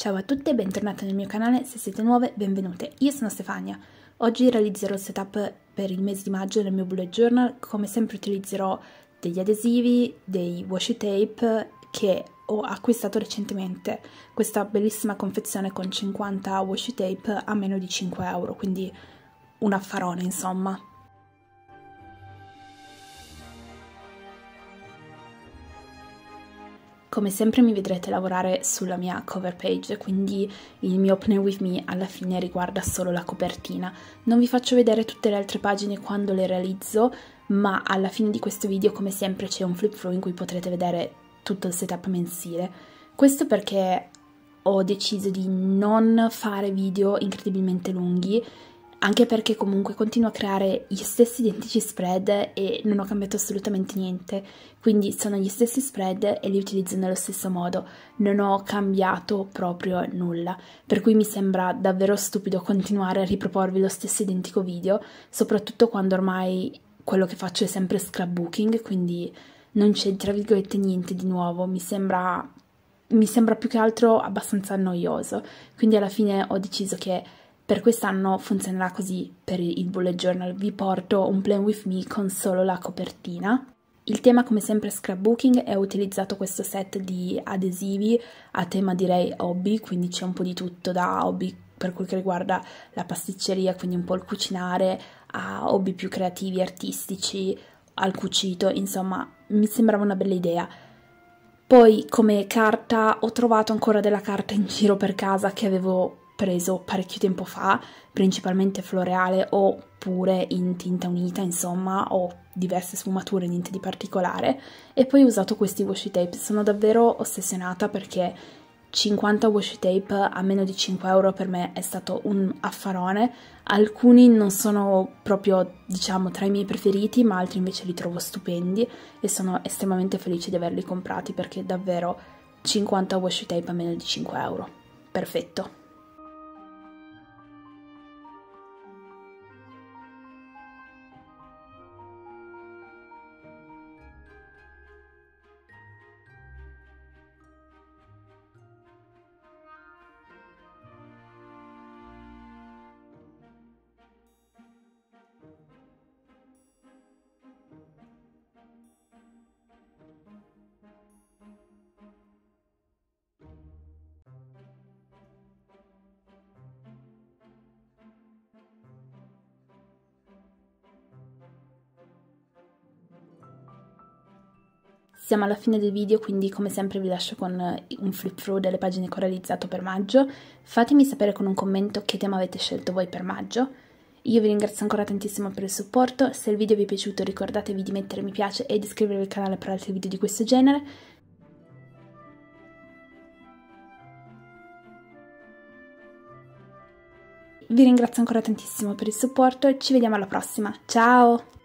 Ciao a tutte e bentornate nel mio canale, se siete nuove benvenute, io sono Stefania. Oggi realizzerò il setup per il mese di maggio nel mio bullet journal, come sempre utilizzerò degli adesivi, dei washi tape che ho acquistato recentemente, questa bellissima confezione con 50 washi tape a meno di 5 euro, quindi un affarone insomma. Come sempre mi vedrete lavorare sulla mia cover page, quindi il mio Play With Me alla fine riguarda solo la copertina. Non vi faccio vedere tutte le altre pagine quando le realizzo, ma alla fine di questo video come sempre c'è un flip through in cui potrete vedere tutto il setup mensile. Questo perché ho deciso di non fare video incredibilmente lunghi anche perché comunque continuo a creare gli stessi identici spread e non ho cambiato assolutamente niente, quindi sono gli stessi spread e li utilizzo nello stesso modo, non ho cambiato proprio nulla, per cui mi sembra davvero stupido continuare a riproporvi lo stesso identico video, soprattutto quando ormai quello che faccio è sempre scrapbooking, quindi non c'è tra virgolette niente di nuovo, mi sembra, mi sembra più che altro abbastanza noioso, quindi alla fine ho deciso che per quest'anno funzionerà così per il bullet journal, vi porto un plan with me con solo la copertina. Il tema come sempre è scrapbooking e ho utilizzato questo set di adesivi a tema direi hobby, quindi c'è un po' di tutto da hobby per quel che riguarda la pasticceria, quindi un po' il cucinare, a hobby più creativi, artistici, al cucito, insomma mi sembrava una bella idea. Poi come carta ho trovato ancora della carta in giro per casa che avevo preso parecchio tempo fa, principalmente floreale oppure in tinta unita, insomma, o diverse sfumature, niente di particolare, e poi ho usato questi washi tape. Sono davvero ossessionata perché 50 washi tape a meno di 5 euro per me è stato un affarone. Alcuni non sono proprio, diciamo, tra i miei preferiti, ma altri invece li trovo stupendi e sono estremamente felice di averli comprati perché davvero 50 washi tape a meno di 5 euro. Perfetto. Siamo alla fine del video, quindi come sempre vi lascio con un flip through delle pagine che ho realizzato per maggio. Fatemi sapere con un commento che tema avete scelto voi per maggio. Io vi ringrazio ancora tantissimo per il supporto, se il video vi è piaciuto ricordatevi di mettere mi piace e di iscrivervi al canale per altri video di questo genere. Vi ringrazio ancora tantissimo per il supporto e ci vediamo alla prossima. Ciao!